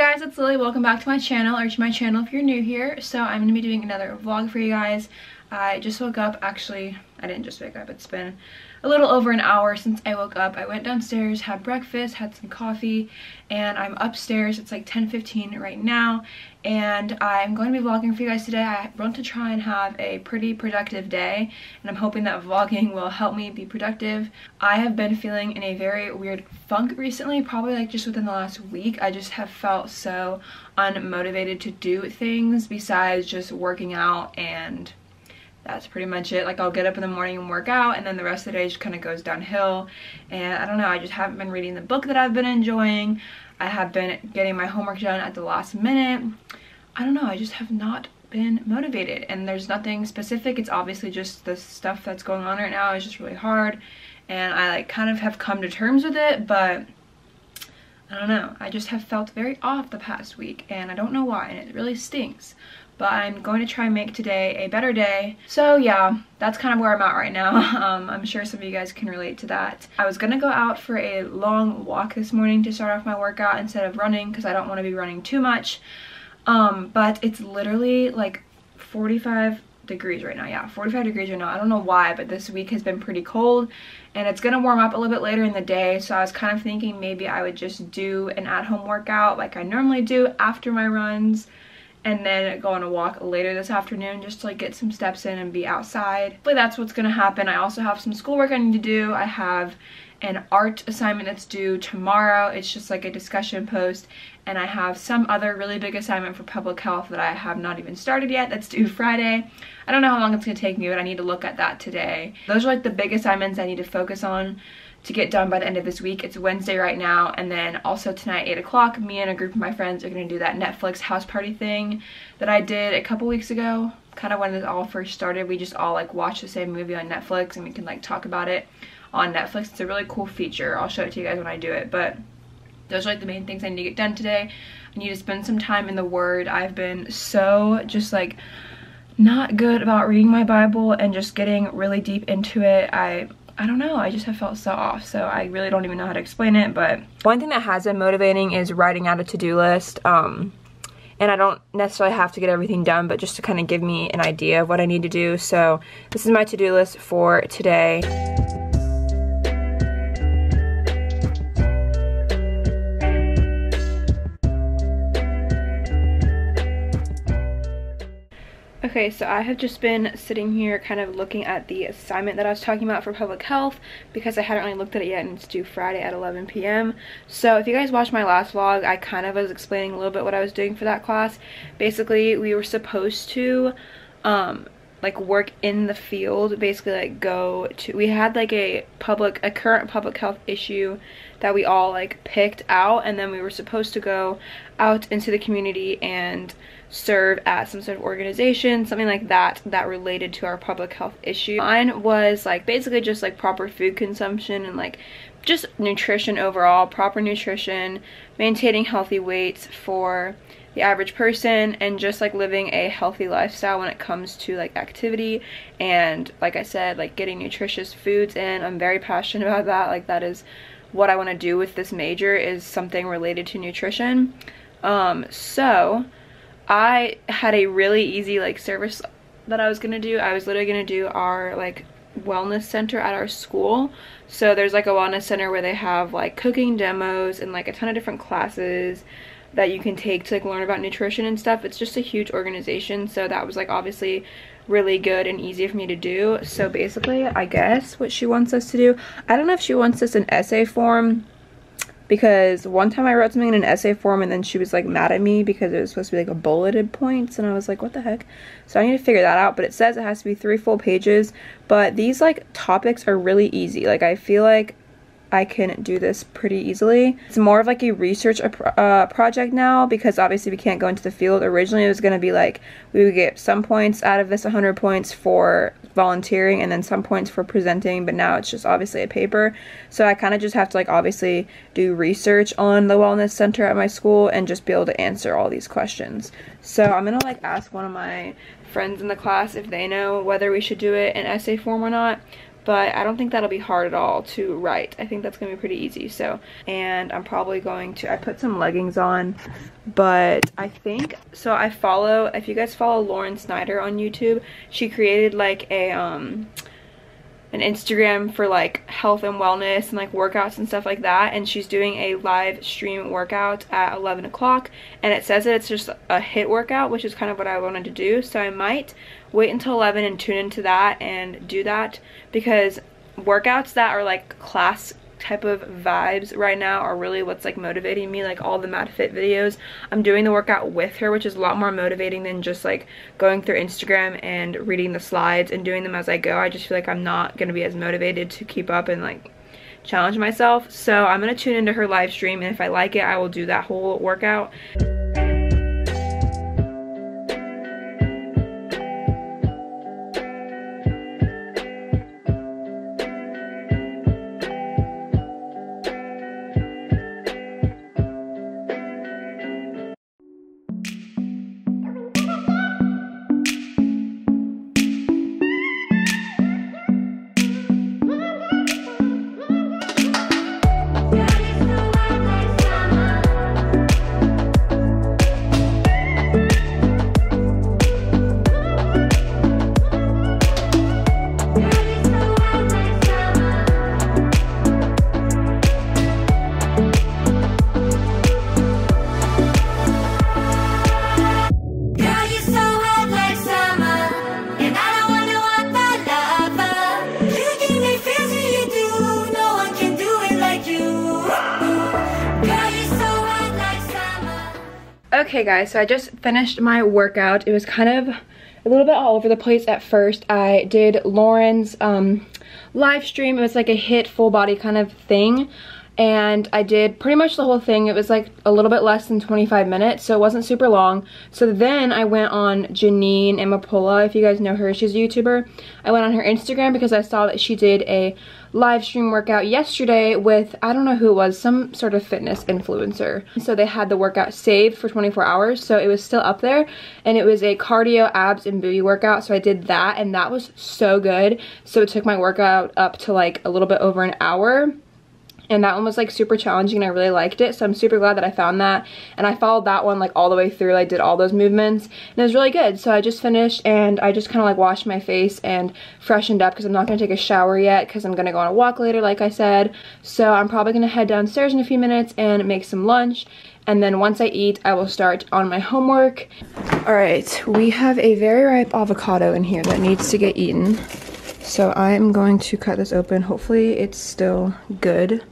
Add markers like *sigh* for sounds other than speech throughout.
guys, it's Lily. Welcome back to my channel, or to my channel if you're new here. So I'm going to be doing another vlog for you guys. I just woke up, actually, I didn't just wake up, it's been a little over an hour since I woke up. I went downstairs, had breakfast, had some coffee, and I'm upstairs. It's like 10.15 right now, and I'm going to be vlogging for you guys today. I want to try and have a pretty productive day, and I'm hoping that vlogging *laughs* will help me be productive. I have been feeling in a very weird funk recently, probably like just within the last week. I just have felt so unmotivated to do things besides just working out and that's pretty much it. Like I'll get up in the morning and work out and then the rest of the day just kind of goes downhill. And I don't know, I just haven't been reading the book that I've been enjoying. I have been getting my homework done at the last minute. I don't know, I just have not been motivated and there's nothing specific. It's obviously just the stuff that's going on right now is just really hard and I like kind of have come to terms with it, but I don't know. I just have felt very off the past week and I don't know why and it really stinks but I'm going to try and make today a better day. So yeah, that's kind of where I'm at right now. *laughs* Um, I'm sure some of you guys can relate to that. I was gonna go out for a long walk this morning to start off my workout instead of running because I don't want to be running too much. Um, but it's literally like 45 degrees right now yeah 45 degrees right now i don't know why but this week has been pretty cold and it's gonna warm up a little bit later in the day so i was kind of thinking maybe i would just do an at-home workout like i normally do after my runs and then go on a walk later this afternoon just to like get some steps in and be outside. But that's what's gonna happen. I also have some schoolwork I need to do. I have an art assignment that's due tomorrow. It's just like a discussion post. And I have some other really big assignment for public health that I have not even started yet. That's due Friday. I don't know how long it's gonna take me, but I need to look at that today. Those are like the big assignments I need to focus on to get done by the end of this week. It's Wednesday right now, and then also tonight, 8 o'clock, me and a group of my friends are going to do that Netflix house party thing that I did a couple weeks ago. Kind of when it all first started, we just all like watch the same movie on Netflix and we can like talk about it on Netflix. It's a really cool feature. I'll show it to you guys when I do it, but those are like the main things I need to get done today. I need to spend some time in the Word. I've been so just like not good about reading my Bible and just getting really deep into it. I I don't know, I just have felt so off, so I really don't even know how to explain it, but one thing that has been motivating is writing out a to-do list, um, and I don't necessarily have to get everything done, but just to kind of give me an idea of what I need to do, so this is my to-do list for today. Okay, so I have just been sitting here kind of looking at the assignment that I was talking about for public health because I hadn't really looked at it yet and it's due Friday at 11 p.m. So if you guys watched my last vlog, I kind of was explaining a little bit what I was doing for that class. Basically, we were supposed to um, like work in the field basically like go to we had like a public a current public health issue that we all like picked out and then we were supposed to go out into the community and serve at some sort of organization, something like that, that related to our public health issue. Mine was like basically just like proper food consumption and like just nutrition overall, proper nutrition, maintaining healthy weights for the average person and just like living a healthy lifestyle when it comes to like activity and like I said like getting nutritious foods in I'm very passionate *laughs* about that like that is what I want to do with this major is something related to nutrition um so I had a really easy like service that I was gonna do. I was literally gonna do our like wellness center at our school. So there's like a wellness center where they have like cooking demos and like a ton of different classes that you can take to like learn about nutrition and stuff. It's just a huge organization. So that was like obviously really good and easy for me to do. So basically, I guess what she wants us to do, I don't know if she wants us in essay form because one time I wrote something in an essay form and then she was like mad at me because it was supposed to be like a bulleted points and I was like what the heck so I need to figure that out but it says it has to be three full pages but these like topics are really easy like I feel like I can do this pretty easily. It's more of like a research uh, project now because obviously we can't go into the field. Originally it was going to be like we would get some points out of this 100 points for volunteering and then some points for presenting but now it's just obviously a paper. So I kind of just have to like obviously do research on the wellness center at my school and just be able to answer all these questions. So I'm going to like ask one of my friends in the class if they know whether we should do it in essay form or not but I don't think that'll be hard at all to write. I think that's gonna be pretty easy. So, and I'm probably going to, I put some leggings on, but I think, so I follow, if you guys follow Lauren Snyder on YouTube, she created like a, um, an Instagram for like health and wellness and like workouts and stuff like that and she's doing a live stream workout at 11 o'clock and it says that it's just a HIIT workout which is kind of what I wanted to do so I might wait until 11 and tune into that and do that because workouts that are like class type of vibes right now are really what's like motivating me like all the MadFit videos. I'm doing the workout with her which is a lot more motivating than just like going through instagram and reading the slides and doing them as i go. I just feel like i'm not going to be as motivated to keep up and like challenge myself. So i'm going to tune into her live stream and if i like it i will do that whole workout Okay guys, so I just finished my workout. It was kind of a little bit all over the place at first. I did Lauren's um, live stream. It was like a HIIT full body kind of thing. And I did pretty much the whole thing. It was like a little bit less than 25 minutes, so it wasn't super long. So then I went on Jeanine Amapola, if you guys know her, she's a YouTuber. I went on her Instagram because I saw that she did a live stream workout yesterday with, I don't know who it was, some sort of fitness influencer. So they had the workout saved for 24 hours, so it was still up there. And it was a cardio, abs, and booty workout, so I did that, and that was so good. So it took my workout up to like a little bit over an hour and that one was like super challenging and I really liked it so I'm super glad that I found that and I followed that one like all the way through I did all those movements and it was really good so I just finished and I just kind of like washed my face and freshened up because I'm not going to take a shower yet because I'm going to go on a walk later like I said so I'm probably going to head downstairs in a few minutes and make some lunch and then once I eat, I will start on my homework. All right, we have a very ripe avocado in here that needs to get eaten. So I'm going to cut this open. Hopefully it's still good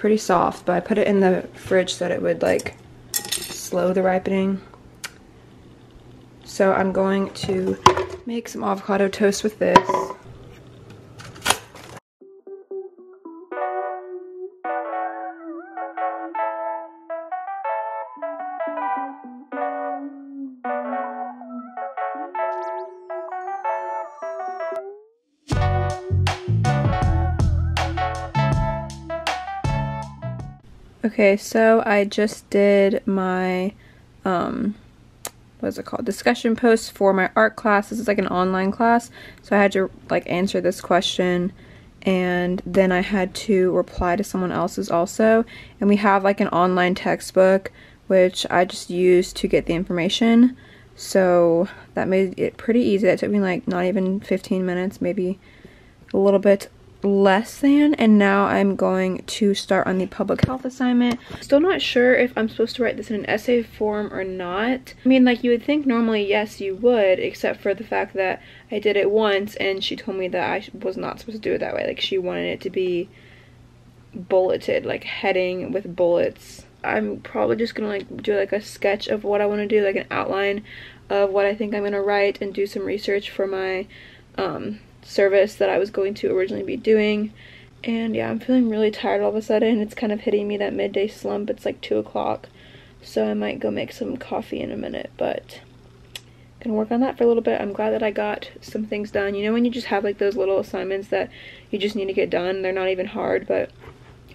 pretty soft, but I put it in the fridge so that it would like slow the ripening. So I'm going to make some avocado toast with this. Okay, so I just did my, um, what is it called? Discussion post for my art class. This is like an online class. So I had to like answer this question and then I had to reply to someone else's also. And we have like an online textbook which I just used to get the information. So that made it pretty easy. It took me like not even 15 minutes, maybe a little bit less than and now I'm going to start on the public health assignment. Still not sure if I'm supposed to write this in an essay form or not. I mean like you would think normally yes you would except for the fact that I did it once and she told me that I was not supposed to do it that way. Like she wanted it to be bulleted like heading with bullets. I'm probably just gonna like do like a sketch of what I want to do like an outline of what I think I'm gonna write and do some research for my um service that I was going to originally be doing. And yeah, I'm feeling really tired all of a sudden. It's kind of hitting me that midday slump. It's like 2 o'clock. So I might go make some coffee in a minute. But gonna work on that for a little bit. I'm glad that I got some things done. You know when you just have like those little assignments that you just need to get done. They're not even hard, but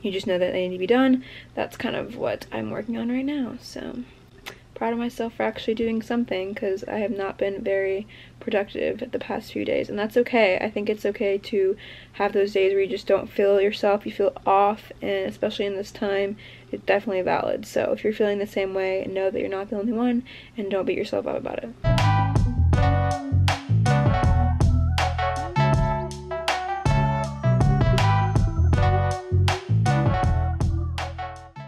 you just know that they need to be done. That's kind of what I'm working on right now. So proud of myself for actually doing something because I have not been very productive the past few days and that's okay. I think it's okay to have those days where you just don't feel yourself, you feel off and especially in this time it's definitely valid. So if you're feeling the same way, know that you're not the only one and don't beat yourself up about it.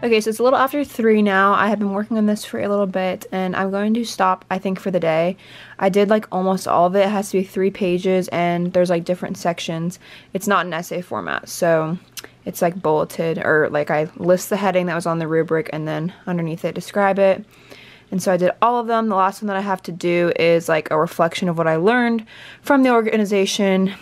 Okay, so it's a little after 3 now. I have been working on this for a little bit, and I'm going to stop, I think, for the day. I did, like, almost all of it. It has to be three pages, and there's, like, different sections. It's not an essay format, so it's, like, bulleted, or, like, I list the heading that was on the rubric, and then underneath it describe it. And so I did all of them. The last one that I have to do is, like, a reflection of what I learned from the organization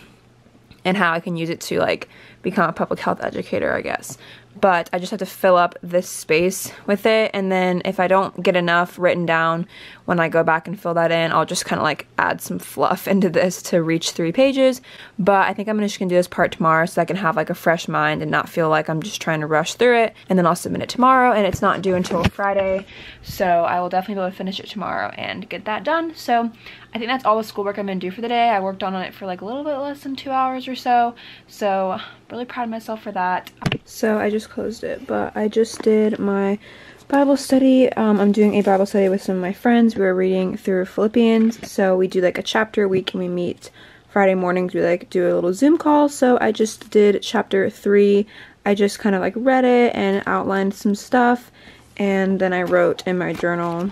and how I can use it to, like, become a public health educator, I guess but I just have to fill up this space with it. And then if I don't get enough written down when I go back and fill that in I'll just kind of like add some fluff *laughs* into this to reach three pages. But I think I'm just gonna do this part tomorrow so I can have like a fresh mind and not feel like I'm just trying to rush through it. And then I'll submit it tomorrow and it's not due until Friday. So I will definitely be able to finish it tomorrow and get that done. So I think that's all the schoolwork I'm gonna do for the day. I worked on it for like a little bit less than two hours or so. So really proud of myself for that. So I just closed it but I just did my Bible study. Um, I'm doing a Bible study with some of my friends. We were reading through Philippians. So we do like a chapter a week and we meet Friday mornings. We like do a little Zoom call. So I just did chapter three. I just kind of like read it and outlined some stuff. And then I wrote in my journal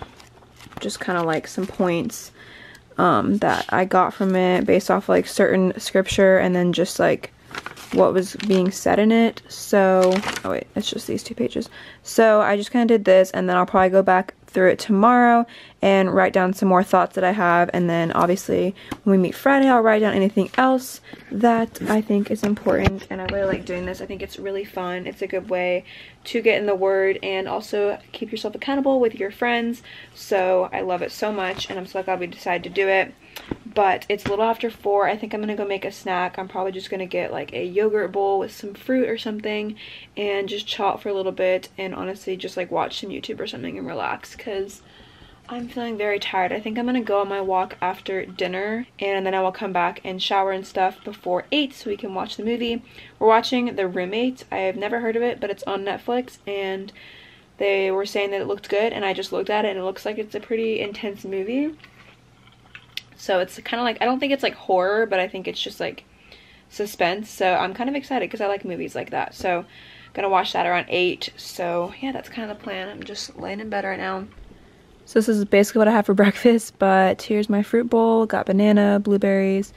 just kind of like some points um, that I got from it based off like certain scripture and then just like what was being said in it. So, oh wait, it's just these two pages. So I just kind of did this and then I'll probably go back through it tomorrow and write down some more thoughts that I have. And then obviously when we meet Friday, I'll write down anything else that I think is important. And I really like doing this. I think it's really fun. It's a good way to get in the word and also keep yourself accountable with your friends. So I love it so much and I'm so glad we decided to do it but it's a little after four i think i'm gonna go make a snack i'm probably just gonna get like a yogurt bowl with some fruit or something and just chill for a little bit and honestly just like watch some youtube or something and relax because i'm feeling very tired i think i'm gonna go on my walk after dinner and then i will come back and shower and stuff before eight so we can watch the movie we're watching the roommate i have never heard of it but it's on netflix and they were saying that it looked good and i just looked at it and it looks like it's a pretty intense movie so it's kind of like, I don't think it's like horror, but I think it's just like suspense. So I'm kind of excited because I like movies like that. So gonna watch that around 8. So yeah, that's kind of the plan. I'm just laying in bed right now. So this is basically what I have for *laughs* breakfast, but here's my fruit bowl. Got banana, blueberries,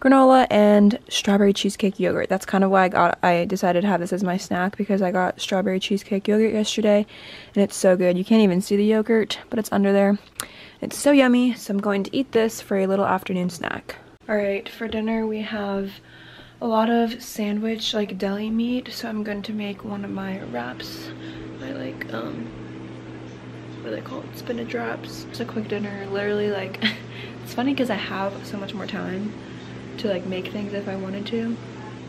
granola, and strawberry cheesecake yogurt. That's kind of why I got I decided to have this as my snack because I got strawberry cheesecake yogurt yesterday and it's so good. You can't even see the yogurt, but it's under there. It's so yummy, so I'm going to eat this for a little afternoon snack. Alright, for dinner we have a lot of sandwich, like deli meat, so I'm going to make one of my wraps. I like, um, what are they called? Spinach wraps. It's a quick dinner, literally like, *laughs* it's funny because I have so much more time to like make things if I wanted to,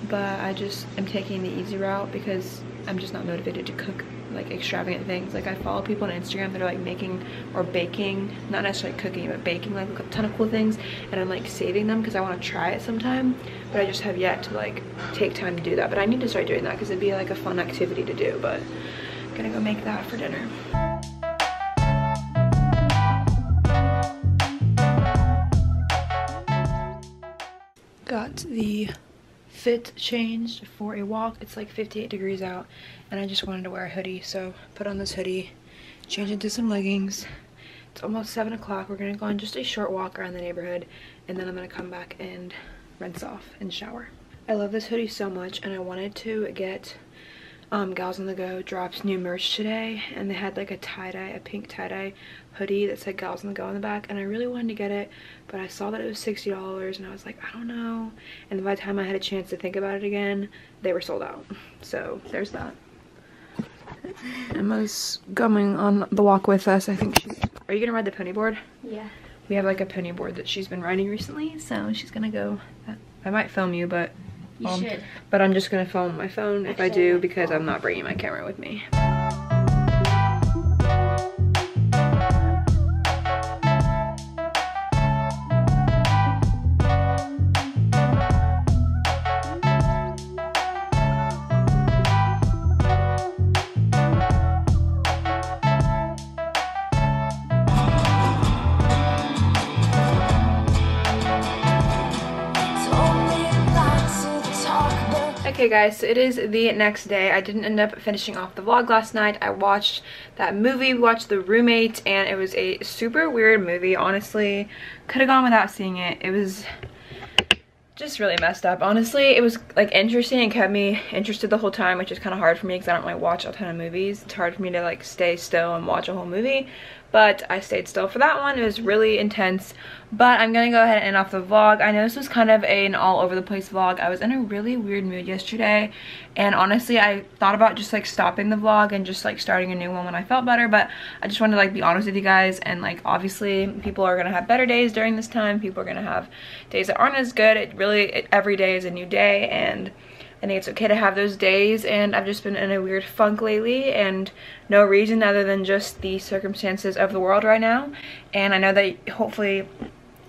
but I just am taking the easy route because I'm just not motivated to cook like extravagant things. Like I follow people on Instagram that are like making or baking, not necessarily cooking, but baking like a ton of cool things. And I'm like saving them because I want to try it sometime. But I just have yet to like take time to do that. But I need to start doing that because it'd be like a fun activity to do. But I'm gonna go make that for dinner. Got the fit changed for a walk. It's like 58 degrees out and I just wanted to wear a hoodie. So put on this hoodie, change into some leggings. It's almost 7 o'clock. We're going to go on just a short walk around the neighborhood and then I'm going to come back and rinse off and shower. I love this hoodie so much and I wanted to get um, Gals on the Go drops new merch today and they had like a tie-dye, a pink tie-dye hoodie that said Gals on the Go on the back and I really wanted to get it but I saw that it was $60 and I was like I don't know and by the time I had a chance to think about it again they were sold out so there's that. Emma's coming on the walk with us I think she's are you gonna ride the penny board? Yeah. We have like a penny board that she's been riding recently so she's gonna go I might film you but you um, should. But I'm just gonna film my phone if I do because I'm not bringing my camera with me. Okay guys, so it is the next day. I didn't end up finishing off the vlog last night. I watched that movie, watched The Roommate, and it was a super weird movie, honestly. Could have gone without seeing it. It was just really messed up. Honestly, it was like interesting and kept me interested the whole time, which is kind of hard for me because I don't really watch a ton of movies. It's hard for me to like stay still and watch a whole movie but I stayed still for that one. It was really intense, but I'm gonna go ahead and end off the vlog. I know this was kind of an all over the place vlog. I was in a really weird mood yesterday, and honestly, I thought about just like stopping the vlog and just like starting a new one when I felt better, but I just wanted to like be honest with you guys, and like obviously people are gonna have better days during this time. People are gonna have days that aren't as good. It really, it, every day is a new day, and I think it's okay to have those days and I've just been in a weird funk lately and no reason other than just the circumstances of the world right now. And I know that hopefully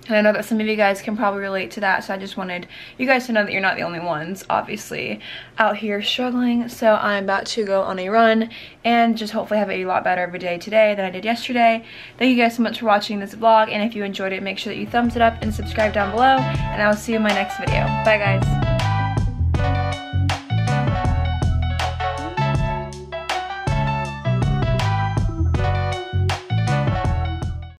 and I know that some of you guys can probably relate to that so I just wanted you guys to know that you're not the only ones obviously out here struggling so I'm about to go on a run and just hopefully have a lot better of a day today than I did yesterday. Thank you guys so much for watching this vlog and if you enjoyed it make sure that you thumbs it up and subscribe down below and I will see you in my next video. Bye guys.